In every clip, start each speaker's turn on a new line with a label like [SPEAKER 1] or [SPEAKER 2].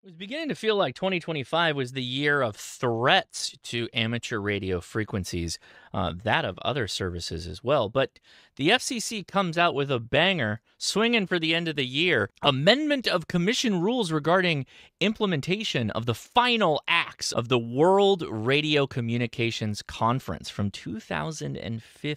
[SPEAKER 1] It was beginning to feel like 2025 was the year of threats to amateur radio frequencies, uh, that of other services as well. But the FCC comes out with a banger, swinging for the end of the year amendment of commission rules regarding implementation of the final acts of the World Radio Communications Conference from 2015.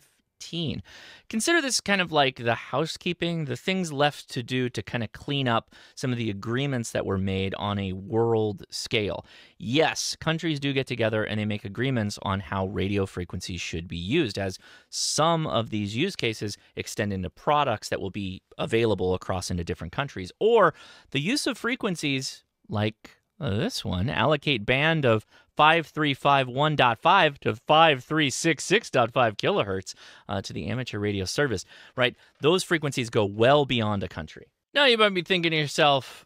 [SPEAKER 1] Consider this kind of like the housekeeping, the things left to do to kind of clean up some of the agreements that were made on a world scale. Yes, countries do get together and they make agreements on how radio frequencies should be used, as some of these use cases extend into products that will be available across into different countries, or the use of frequencies like this one allocate band of 5351.5 to 5366.5 kilohertz uh, to the amateur radio service, right? Those frequencies go well beyond a country. Now you might be thinking to yourself,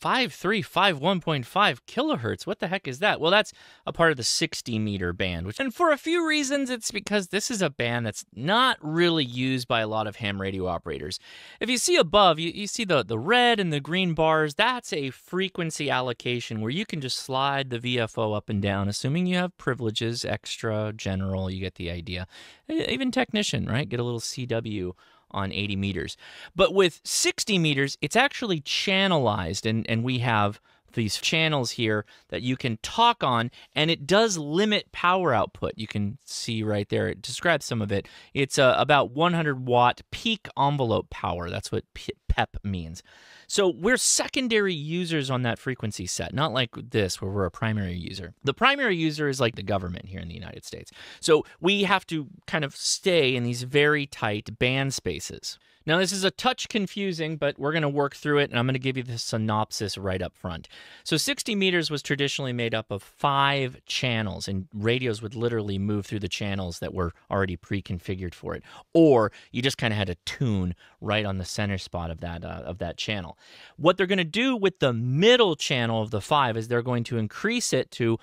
[SPEAKER 1] 5351.5 kilohertz. What the heck is that? Well, that's a part of the 60 meter band, which, and for a few reasons, it's because this is a band that's not really used by a lot of ham radio operators. If you see above, you, you see the, the red and the green bars, that's a frequency allocation where you can just slide the VFO up and down, assuming you have privileges, extra, general, you get the idea. Even technician, right? Get a little CW on 80 meters. But with 60 meters, it's actually channelized, and, and we have these channels here that you can talk on, and it does limit power output. You can see right there, it describes some of it. It's uh, about 100 watt peak envelope power. That's what PEP means. So we're secondary users on that frequency set, not like this where we're a primary user. The primary user is like the government here in the United States. So we have to kind of stay in these very tight band spaces. Now, this is a touch confusing, but we're going to work through it, and I'm going to give you the synopsis right up front. So, 60 meters was traditionally made up of five channels, and radios would literally move through the channels that were already pre configured for it. Or you just kind of had to tune right on the center spot of that, uh, of that channel. What they're going to do with the middle channel of the five is they're going to increase it to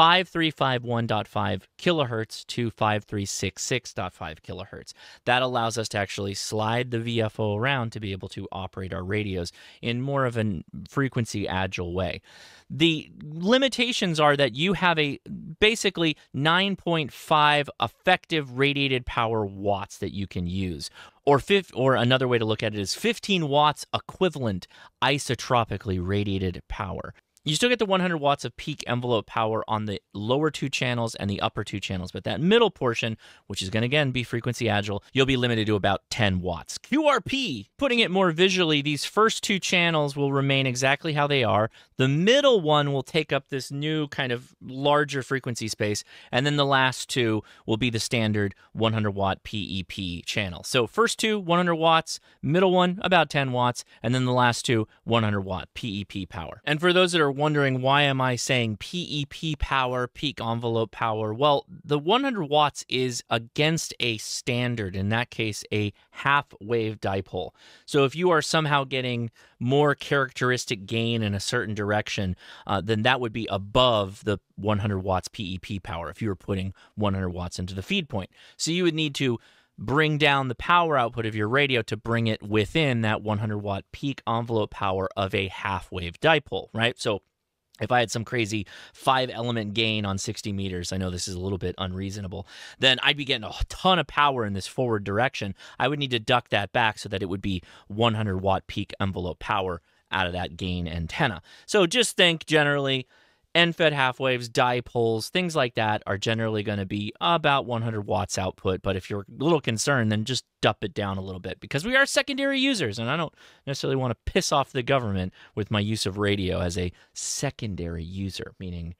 [SPEAKER 1] 5351.5 kilohertz to 5366.5 kilohertz. That allows us to actually slide the VFO around to be able to operate our radios in more of a frequency agile way. The limitations are that you have a basically 9.5 effective radiated power watts that you can use. Or, fifth, or another way to look at it is 15 watts equivalent isotropically radiated power. You still get the 100 watts of peak envelope power on the lower two channels and the upper two channels, but that middle portion, which is going to again be frequency agile, you'll be limited to about 10 watts. QRP, putting it more visually, these first two channels will remain exactly how they are. The middle one will take up this new kind of larger frequency space, and then the last two will be the standard 100 watt PEP channel. So, first two, 100 watts, middle one, about 10 watts, and then the last two, 100 watt PEP power. And for those that are are wondering why am I saying PEP power, peak envelope power? Well, the 100 watts is against a standard, in that case, a half wave dipole. So if you are somehow getting more characteristic gain in a certain direction, uh, then that would be above the 100 watts PEP power if you were putting 100 watts into the feed point. So you would need to bring down the power output of your radio to bring it within that 100 watt peak envelope power of a half wave dipole, right? So if I had some crazy five element gain on 60 meters, I know this is a little bit unreasonable, then I'd be getting a ton of power in this forward direction. I would need to duck that back so that it would be 100 watt peak envelope power out of that gain antenna. So just think generally end-fed half waves, dipoles, things like that are generally going to be about 100 watts output. But if you're a little concerned, then just dump it down a little bit because we are secondary users, and I don't necessarily want to piss off the government with my use of radio as a secondary user, meaning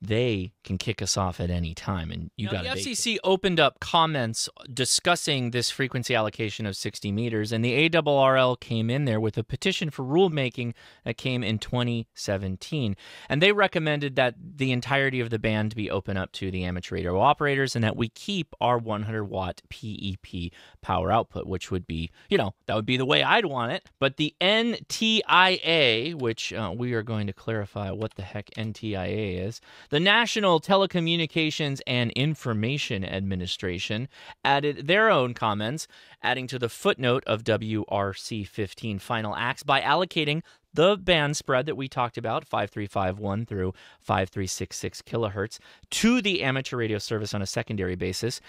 [SPEAKER 1] they can kick us off at any time. And you got
[SPEAKER 2] the FCC opened up comments discussing this frequency allocation of 60 meters, and the ARRL came in there with a petition for rulemaking that came in 2017. And they recommended that the entirety of the band be open up to the amateur radio operators and that we keep our 100 watt PEP power output, which would be, you know, that would be the way I'd want it. But the NTIA, which uh, we are going to clarify what the heck NTIA is, the National Telecommunications and Information Administration added their own comments, adding to the footnote of WRC 15 final acts by allocating the band spread that we talked about, 5351 through 5366 kilohertz, to the amateur radio service on a secondary basis.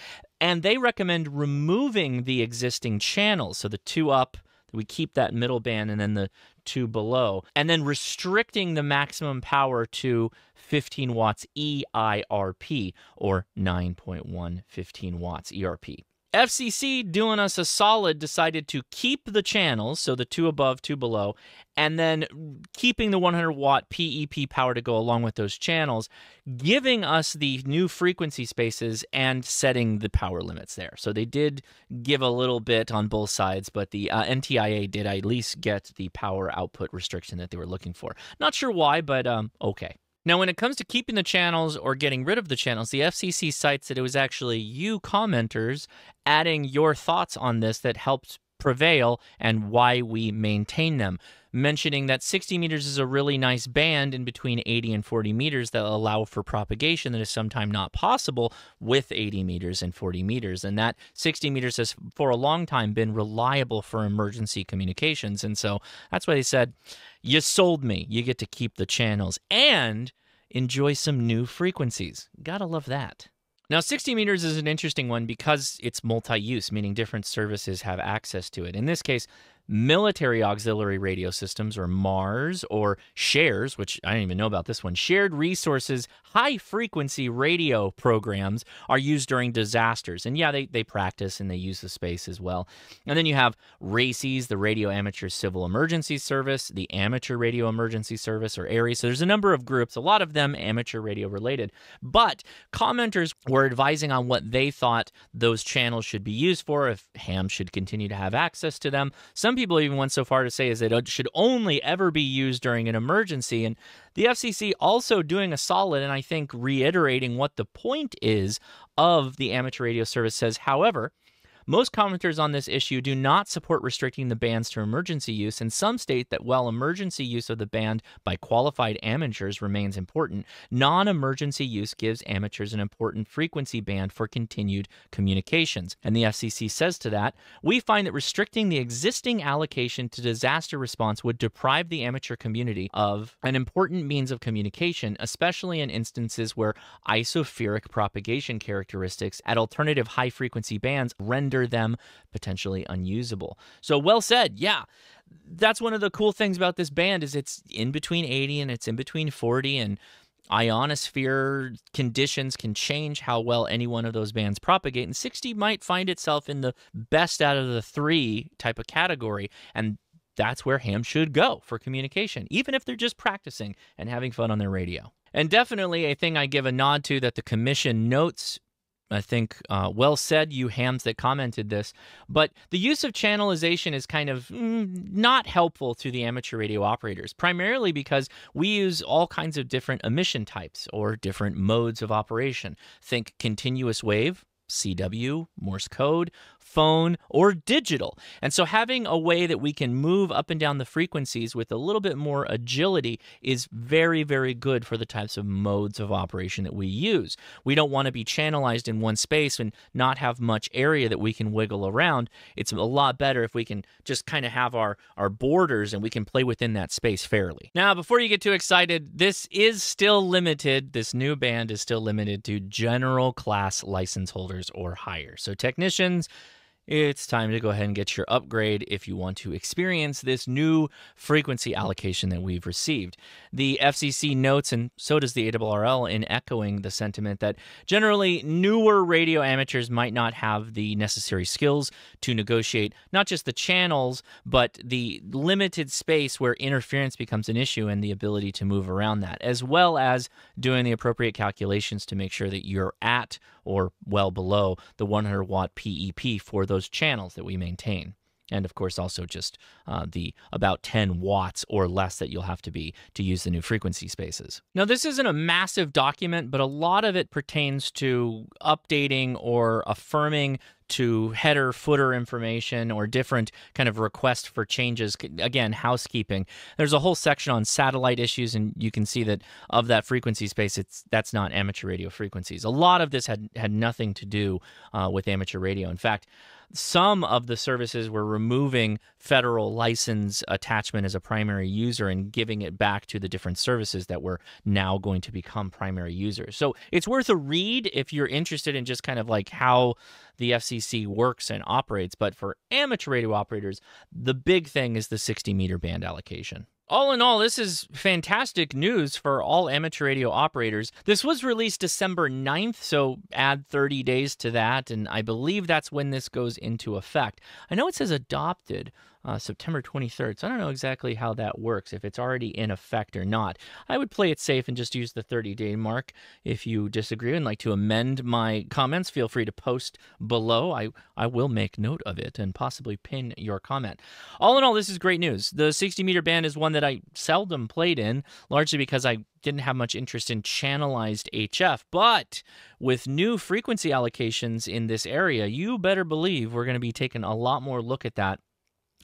[SPEAKER 2] And they recommend removing the existing channels. So the two up, we keep that middle band and then the two below, and then restricting the maximum power to 15 watts EIRP or 9.1 15 watts ERP. FCC, doing us a solid, decided to keep the channels, so the two above, two below, and then keeping the 100 watt PEP power to go along with those channels, giving us the new frequency spaces and setting the power limits there. So they did give a little bit on both sides, but the uh, NTIA did at least get the power output restriction that they were looking for. Not sure why, but um, okay. Now, when it comes to keeping the channels or getting rid of the channels, the FCC cites that it was actually you commenters adding your thoughts on this that helped prevail and why we maintain them. Mentioning that 60 meters is a really nice band in between 80 and 40 meters that allow for propagation that is sometimes not possible with 80 meters and 40 meters. And that 60 meters has for a long time been reliable for emergency communications. And so that's why they said, You sold me. You get to keep the channels and enjoy some new frequencies. Gotta love that. Now, 60 meters is an interesting one because it's multi use, meaning different services have access to it. In this case, military auxiliary radio systems, or MARS, or SHARES, which I didn't even know about this one, shared resources, high frequency radio programs are used during disasters. And yeah, they, they practice and they use the space as well. And then you have RACES, the Radio Amateur Civil Emergency Service, the Amateur Radio Emergency Service, or ARES. So there's a number of groups, a lot of them amateur radio related. But commenters were advising on what they thought those channels should be used for, if ham should continue to have access to them. Some people even went so far to say is it should only ever be used during an emergency. And the FCC also doing a solid and I think reiterating what the point is of the amateur radio service says, however, most commenters on this issue do not support restricting the bands to emergency use, and some state that while emergency use of the band by qualified amateurs remains important, non emergency use gives amateurs an important frequency band for continued communications. And the FCC says to that, we find that restricting the existing allocation to disaster response would deprive the amateur community of an important means of communication, especially in instances where ionospheric propagation characteristics at alternative high frequency bands render render them potentially unusable. So well said. Yeah. That's one of the cool things about this band is it's in between 80 and it's in between 40 and ionosphere conditions can change how well any one of those bands propagate and 60 might find itself in the best out of the 3 type of category and that's where ham should go for communication even if they're just practicing and having fun on their radio. And definitely a thing I give a nod to that the commission notes I think uh, well said, you hams that commented this. But the use of channelization is kind of mm, not helpful to the amateur radio operators, primarily because we use all kinds of different emission types or different modes of operation. Think continuous wave, CW, Morse code, phone, or digital. And so having a way that we can move up and down the frequencies with a little bit more agility is very, very good for the types of modes of operation that we use. We don't want to be channelized in one space and not have much area that we can wiggle around. It's a lot better if we can just kind of have our, our borders and we can play within that space fairly. Now, before you get too excited, this is still limited. This new band is still limited to general class license holders or higher. So technicians, it's time to go ahead and get your upgrade if you want to experience this new frequency allocation that we've received. The FCC notes, and so does the ARRL, in echoing the sentiment that generally newer radio amateurs might not have the necessary skills to negotiate not just the channels, but the limited space where interference becomes an issue and the ability to move around that, as well as doing the appropriate calculations to make sure that you're at or well below the 100 watt PEP for those channels that we maintain. And of course, also just uh, the about 10 watts or less that you'll have to be to use the new frequency spaces. Now, this isn't a massive document, but a lot of it pertains to updating or affirming
[SPEAKER 1] to header footer information or different kind of request for changes. Again housekeeping. There's a whole section on satellite issues and you can see that of that frequency space it's that's not amateur radio frequencies. A lot of this had had nothing to do uh, with amateur radio. In fact some of the services were removing federal license attachment as a primary user and giving it back to the different services that were now going to become primary users. So it's worth a read if you're interested in just kind of like how the FCC works and operates. But for amateur radio operators, the big thing is the 60 meter band allocation. All in all, this is fantastic news for all amateur radio operators. This was released December 9th, so add 30 days to that, and I believe that's when this goes into effect. I know it says adopted, uh, September 23rd. So I don't know exactly how that works, if it's already in effect or not. I would play it safe and just use the 30 day mark. If you disagree and like to amend my comments, feel free to post below. I, I will make note of it and possibly pin your comment. All in all, this is great news. The 60 meter band is one that I seldom played in, largely because I didn't have much interest in channelized HF. But with new frequency allocations in this area, you better believe we're going to be taking a lot more look at that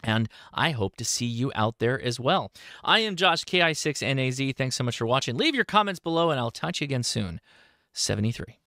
[SPEAKER 1] and I hope to see you out there as well. I am Josh, KI6NAZ. Thanks so much for watching. Leave your comments below, and I'll touch you again soon. 73.